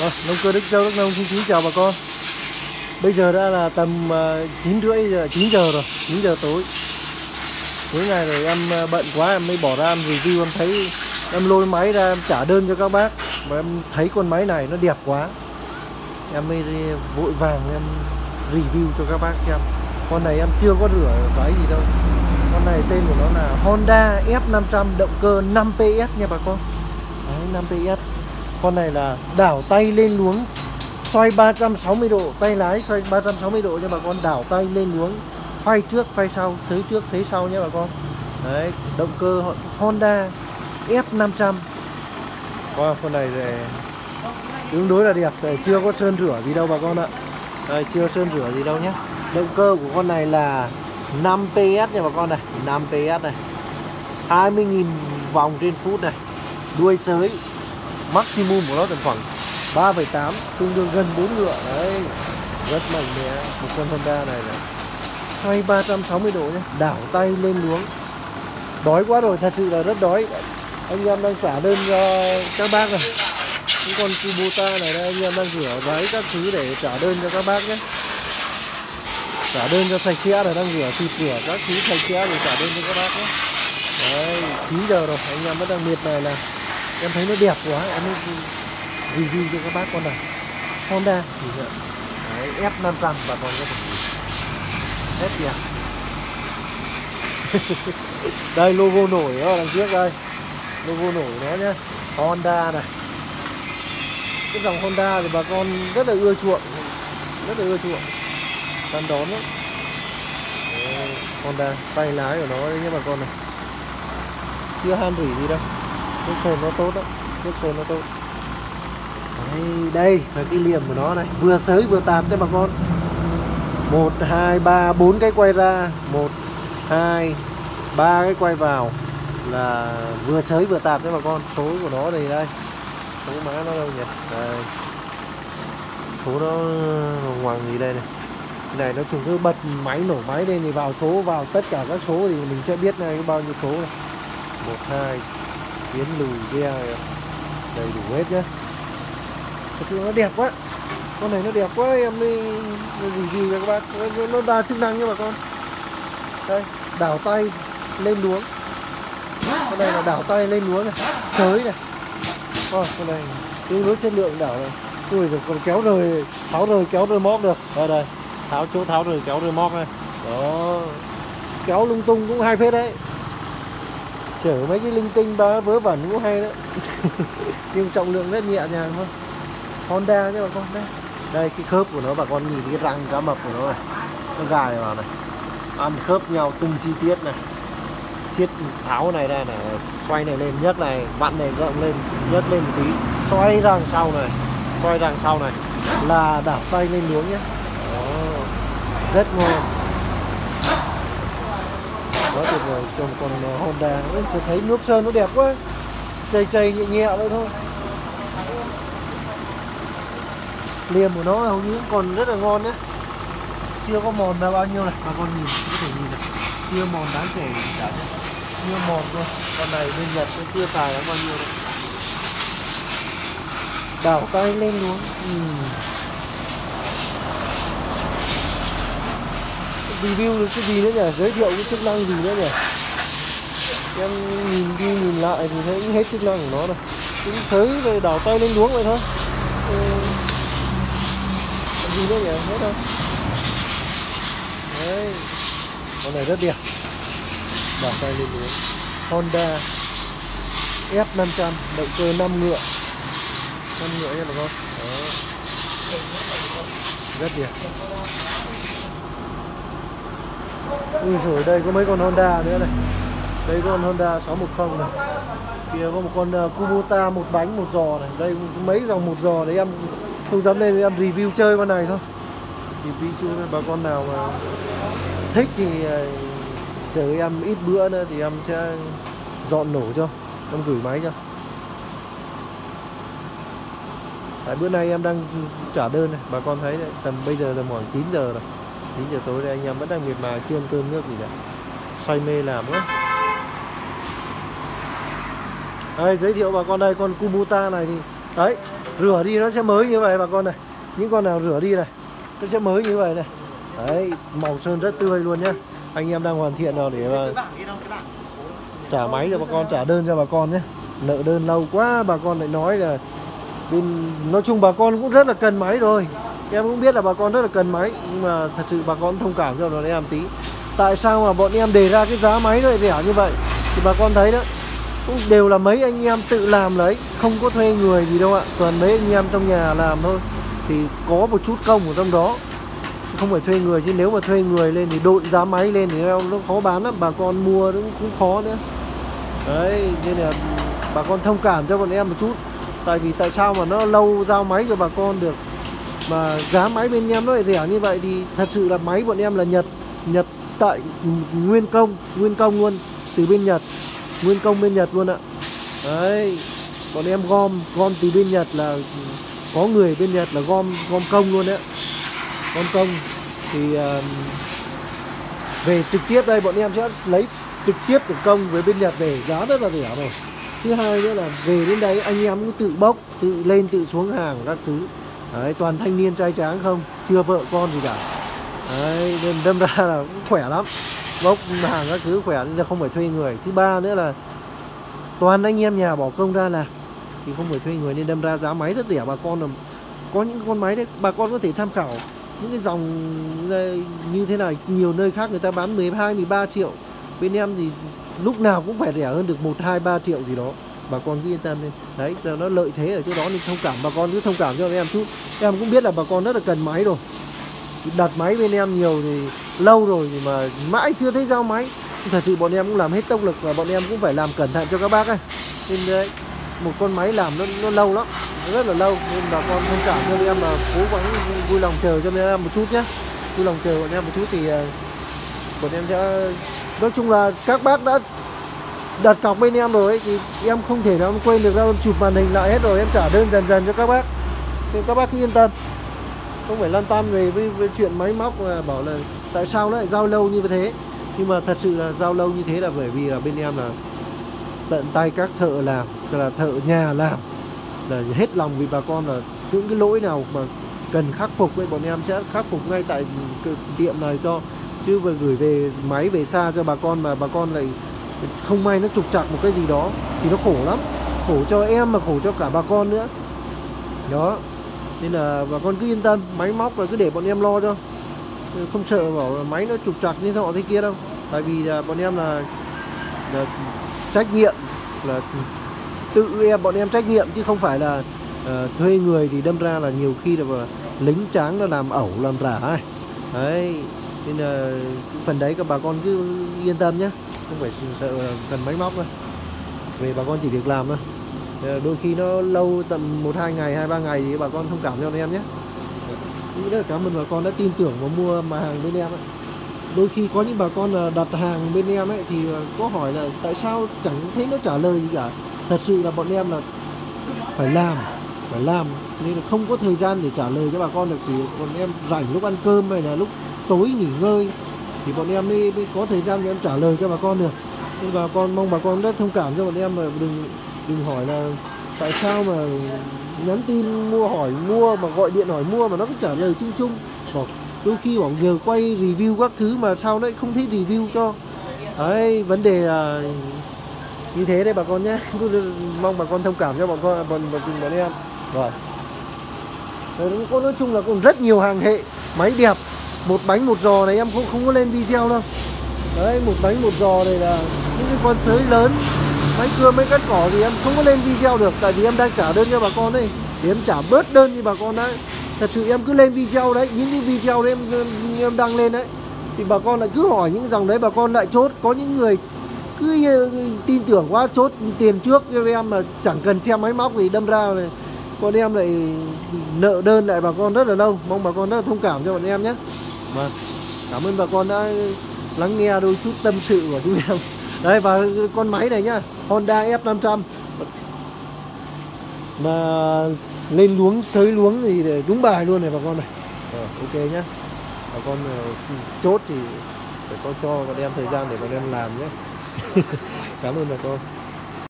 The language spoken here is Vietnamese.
Rồi, nông cơ Đức Châu Đức Nông xin kính chào bà con. Bây giờ đã là tầm à, 9 rưỡi giờ, 9 giờ rồi, 9 giờ tối. Cuối ngày rồi em à, bận quá em mới bỏ ra em review em thấy Em lôi máy ra em trả đơn cho các bác. Và em thấy con máy này nó đẹp quá. Em mới vội vàng em review cho các bác xem. Con này em chưa có rửa cái gì đâu. Con này tên của nó là Honda F500 động cơ 5PS nha bà con. Đấy, 5PS con này là đảo tay lên luống xoay 360 độ tay lái xoay 360 độ cho bà con đảo tay lên luống phay trước phay sau xới trước xới sau nhé bà con. Đấy động cơ Honda F500 wow, con này thì tương đối là đẹp để chưa có sơn rửa gì đâu bà con ạ. Đấy, chưa sơn rửa gì đâu nhé động cơ của con này là 5 PS nha bà con này 5 PS này. 20.000 vòng trên phút này. Đuôi sới maximum của nó tầm khoảng 3,8 tương đương gần 4 ngựa. Đấy rất mạnh mẽ. Một con Honda này là xoay 360 độ nhé đảo tay lên luống. Đói quá rồi thật sự là rất đói. Anh em đang trả đơn cho các bác rồi những con Kubota này đây anh em đang rửa váy các thứ để trả đơn cho các bác nhé. Trả đơn cho sạch sẽ rồi đang rửa thịt rửa các thứ sạch sẽ để trả đơn cho các bác nhé. Đấy 9 giờ rồi anh em vẫn đang miệt này. là em thấy nó đẹp quá em mới review cho các bác con này. Honda. Thì Đấy, F500 và còn có thể hết đẹp. Đây logo nổi ở đằng trước đây. Logo nổi nó nhé Honda này. Cái dòng Honda thì bà con rất là ưa chuộng. Rất là ưa chuộng. Săn đón lắm. Honda tay lái của nó đấy nhé bà con này. Chưa han rỉ gì đâu nước sơn nó tốt đó nước sơn nó tốt. Đây, đây là cái liềm của nó này. Vừa sới vừa tạt cho bà con. Một hai ba bốn cái quay ra. Một hai ba cái quay vào là vừa sới vừa tạt cho bà con. Số của nó thì đây. Số má nó đâu nhỉ? Đây. Số nó hoàng gì đây này? Cái này nó chúng cứ bật máy nổ máy lên thì vào số vào tất cả các số thì mình sẽ biết này bao nhiêu số này. Một hai tiến lùi ghe đầy đủ hết nhá. Thật sự nó đẹp quá. Con này nó đẹp quá em đi review cho các bác. Nó, nó đa chức năng nha bà con. Đây đảo tay lên luống. Con này là đảo tay lên luống này. Sới này. Oh, con này tương đối chất lượng đảo này. Ui rồi còn kéo rời tháo rời kéo rời móc được. Đây đây tháo chỗ tháo rời kéo rời móc này. Đó. Kéo lung tung cũng hai phết đấy chở mấy cái linh tinh ba vớ vẩn cũng hay đó nhưng trọng lượng rất nhẹ nhàng thôi. Honda chứ bà con đây đây cái khớp của nó bà con nhìn cái răng cá mập của nó này. Nó gài vào này. Ăn khớp nhau từng chi tiết này. Siết tháo này đây này xoay này lên nhấc này vặn này rộng lên nhấc lên một tí. Xoay đằng sau này xoay đằng sau này. Là đảo tay lên luống nhé. Đó. rất ngon quá tuyệt vời cho một con Honda tôi thấy nước sơn nó đẹp quá. Chảy chảy nhẹ nhẹ vậy thôi. Liềm của nó hầu như còn rất là ngon nhé chưa có mòn ra bao nhiêu này? Bà con nhìn có thể nhìn này chưa mòn đáng kể cả nhé. Chưa mòn thôi. Con này bên nhật nó chưa tài bao nhiêu đấy đảo tay lên luôn. Ừ. review được cái gì nữa nhỉ? Giới thiệu cái chức năng gì nữa nhỉ? Em nhìn đi nhìn lại thì thấy hết chức năng của nó rồi. Cũng thấy rồi đảo tay lên luống vậy thôi. Ừ. gì nữa nhỉ? Hết rồi. Đấy. Con này rất đẹp. Đảo tay lên luống. Honda F500 động cơ 5 ngựa. 5 ngựa nha bà con rất đẹp. Ui rồi đây có mấy con Honda nữa này. Đây có con Honda 610 này. Kia có một con ờ, Kubota một bánh một giò này. Đây mấy dòng một giò đấy em không dám lên em review chơi con này thôi. Review chưa bà con nào mà thích thì ờ, chờ em ít bữa nữa thì em sẽ dọn nổ cho Em gửi máy cho. Tại bữa nay em đang trả đơn này Bà con thấy đấy, tầm bây giờ là khoảng 9 giờ rồi. 9 giờ tối đây anh em vẫn đang miệt mài chiên cơm nước gì đấy, say mê làm quá. Đây giới thiệu bà con đây con Kumuta này thì đấy rửa đi nó sẽ mới như vậy bà con này. Những con nào rửa đi này nó sẽ mới như vậy này. Đấy màu sơn rất tươi luôn nhá. Anh em đang hoàn thiện nào để mà trả máy cho bà con trả đơn cho bà con nhé. Nợ đơn lâu quá bà con lại nói là bên nói chung bà con cũng rất là cần máy rồi em cũng biết là bà con rất là cần máy nhưng mà thật sự bà con thông cảm cho bọn em tí. Tại sao mà bọn em đề ra cái giá máy lại rẻ như vậy? Thì bà con thấy đó cũng đều là mấy anh em tự làm lấy không có thuê người gì đâu ạ. Toàn mấy anh em trong nhà làm thôi. Thì có một chút công ở trong đó không phải thuê người chứ nếu mà thuê người lên thì đội giá máy lên thì nó khó bán lắm. Bà con mua cũng, cũng khó nữa. Đấy nên là bà con thông cảm cho bọn em một chút. Tại vì tại sao mà nó lâu giao máy cho bà con được? Mà giá máy bên em nó lại rẻ như vậy thì thật sự là máy bọn em là nhật nhật tại nguyên công nguyên công luôn từ bên nhật nguyên công bên nhật luôn ạ. Đấy bọn em gom gom từ bên nhật là có người bên nhật là gom gom công luôn đấy gom công thì uh, về trực tiếp đây bọn em sẽ lấy trực tiếp của công với bên nhật về giá rất là rẻ rồi thứ hai nữa là về đến đấy anh em cũng tự bốc tự lên tự xuống hàng các thứ đấy, toàn thanh niên trai tráng không, chưa vợ con gì cả. Đấy, nên đâm ra là cũng khỏe lắm. Bốc hàng các thứ khỏe nên là không phải thuê người. Thứ ba nữa là toàn anh em nhà bỏ công ra là thì không phải thuê người nên đâm ra giá máy rất rẻ. Bà con là, có những con máy đấy, bà con có thể tham khảo những cái dòng ờ, như thế này. Nhiều nơi khác người ta bán 12 13 triệu. Bên em thì lúc nào cũng phải rẻ hơn được 1 2 3 triệu gì đó bà con cứ yên tâm đi. Đấy nó lợi thế ở chỗ đó nên thông cảm. Bà con cứ thông cảm cho em chút. Em cũng biết là bà con rất là cần máy rồi. Đặt máy bên em nhiều thì lâu rồi thì mà mãi chưa thấy giao máy. Thật sự bọn em cũng làm hết tốc lực và bọn em cũng phải làm cẩn thận cho các bác ấy. Nên đấy một con máy làm nó, nó lâu lắm. Rất là lâu. Nên bà con thông cảm cho em mà cố gắng vui lòng chờ cho em một chút nhé. Vui lòng chờ bọn em một chút thì à, bọn em sẽ nói chung là các bác đã đặt cọc bên em rồi ấy, thì em không thể nào quên được ra em chụp màn hình lại hết rồi em trả đơn dần dần cho các bác. Thì các bác cứ yên tâm. Không phải lăn tan về với, với chuyện máy móc mà bảo là tại sao nó lại giao lâu như thế. Nhưng mà thật sự là giao lâu như thế là bởi vì là bên em là tận tay các thợ làm là thợ nhà làm. Là hết lòng vì bà con là những cái lỗi nào mà cần khắc phục với bọn em sẽ khắc phục ngay tại tiệm này cho. Chứ vừa gửi về máy về xa cho bà con mà bà con lại không may nó trục trặc một cái gì đó thì nó khổ lắm. Khổ cho em mà khổ cho cả bà con nữa. Đó. Nên là bà con cứ yên tâm máy móc là cứ để bọn em lo cho. Không sợ bảo máy nó trục trặc như thế họ thế kia đâu. Tại vì là bọn em là, là trách nhiệm là tự em bọn em trách nhiệm chứ không phải là uh, thuê người thì đâm ra là nhiều khi là lính tráng nó làm ẩu làm rả ấy. Đấy. Nên là phần đấy các bà con cứ yên tâm nhé không phải sợ cần máy móc đâu. Về bà con chỉ việc làm thôi. Ờ, đôi khi nó lâu tầm một, hai ngày, hai, ba ngày thì bà con thông cảm cho em nhé. Rất là cảm ơn bà con đã tin tưởng và mua mà hàng bên em ấy. đôi khi có những bà con ờ, đặt hàng bên em ấy thì ờ, có hỏi là tại sao chẳng thấy nó trả lời gì cả. Thật sự là bọn em là phải làm phải làm. Nên là không có thời gian để trả lời cho bà con được. Thì bọn em rảnh lúc ăn cơm hay là lúc tối nghỉ ngơi thì bọn em mới, mới có thời gian để em trả lời cho bà con được. Nên bà con mong bà con rất thông cảm cho bọn em mà đừng đừng hỏi là tại sao mà nhắn tin mua hỏi mua mà gọi điện hỏi mua mà nó cứ trả lời chung chung. Bảo đôi khi bảo giờ quay review các thứ mà sao lại không thấy review cho. Đấy vấn đề là như thế đây bà con nhé. Mong bà con thông cảm cho bọn con bọn bọn, bọn em. Rồi. Đấy, có nói chung là còn rất nhiều hàng hệ máy đẹp một bánh, một giò này em không không có lên video đâu. Đấy, một bánh, một giò này là những cái con sới lớn. Máy cưa máy cắt cỏ thì em không có lên video được, tại vì em đang trả đơn cho bà con đây thì em trả bớt đơn như bà con đấy. Thật sự em cứ lên video đấy, những cái video đấy em em đăng lên đấy. Thì bà con lại cứ hỏi những dòng đấy, bà con lại chốt. Có những người cứ ờ, tin tưởng quá, chốt tiền trước cho em mà chẳng cần xem máy móc thì đâm ra này con em lại nợ đơn lại bà con rất là lâu. Mong bà con rất là thông cảm cho bọn em nhé vâng. Cảm ơn bà con đã lắng nghe đôi chút tâm sự của chúng em. Đây và con máy này nhá Honda F500. Mà lên luống sới luống thì để đúng bài luôn này bà con này. Rồi, ok nhá. Bà con ờ, chốt thì phải có cho và em thời gian để bà em làm nhé. Cảm ơn bà con.